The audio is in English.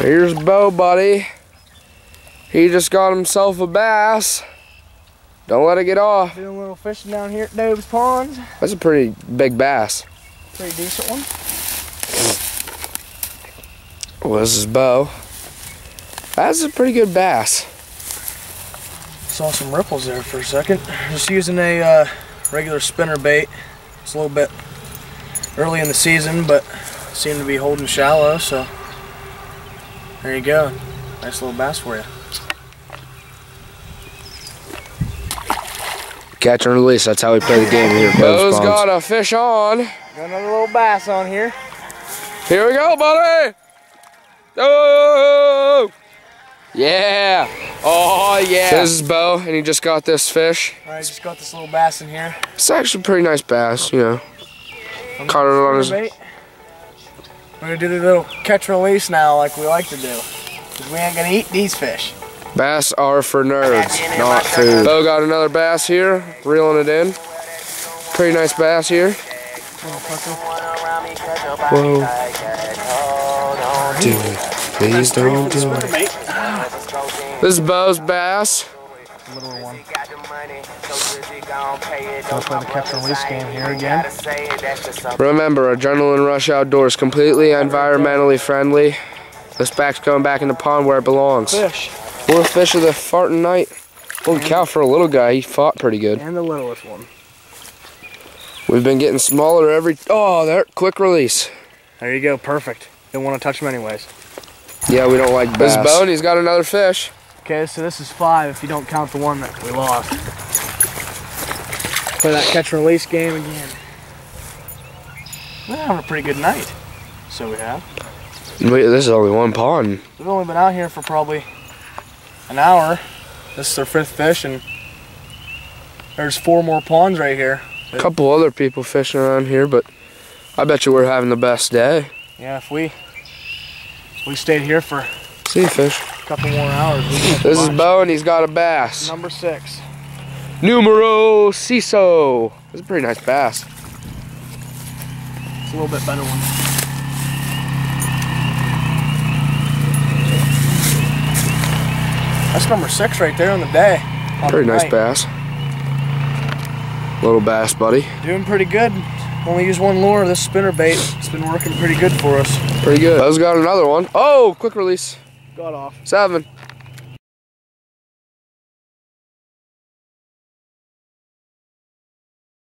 Here's Bo, buddy. He just got himself a bass. Don't let it get off. Doing a little fishing down here at Dobe's Ponds. That's a pretty big bass. Pretty decent one. Well, this is Bo. That's a pretty good bass. Saw some ripples there for a second. Just using a uh, regular spinner bait. It's a little bit early in the season, but seem to be holding shallow, so there you go. Nice little bass for you. Catch and release. That's how we play the game here. Bo's got a fish on. Got another little bass on here. Here we go, buddy. Oh! Yeah. Oh, yeah. This is Bo, and he just got this fish. I just got this little bass in here. It's actually a pretty nice bass, you know. Caught it on his... Bait. We're gonna do the little catch release now like we like to do. Cause we ain't gonna eat these fish. Bass are for nerds, not food. Bo got another bass here, reeling it in. Pretty nice bass here. Whoa. Dude, please don't do it. This is Bo's bass. Little one. Gonna play the catch and release game here again. Remember, Adrenaline Rush Outdoors, completely environmentally friendly. This back's going back in the pond where it belongs. Fish. Four fish of the farting night. Holy cow, for a little guy, he fought pretty good. And the littlest one. We've been getting smaller every... Oh, there, quick release. There you go, perfect. Didn't want to touch him anyways. Yeah, we don't like bass. This bone, he's got another fish. Okay, so this is five if you don't count the one that we lost. Play that catch and release game again. We're having a pretty good night. So we have. Wait, this is only one pond. We've only been out here for probably an hour. This is our fifth fish and there's four more ponds right here. A couple other people fishing around here, but I bet you we're having the best day. Yeah, if we if we stayed here for See fish. Couple more hours. This is Bo and he's got a bass. Number six. Numero Ciso. It's a pretty nice bass. It's a little bit better one. That's number six right there on the day. On Pretty the nice bass. Little bass, buddy. Doing pretty good. Only use one lure, this spinner bait. It's been working pretty good for us. Pretty good. Bo's got another one. Oh, quick release. Got off. Seven.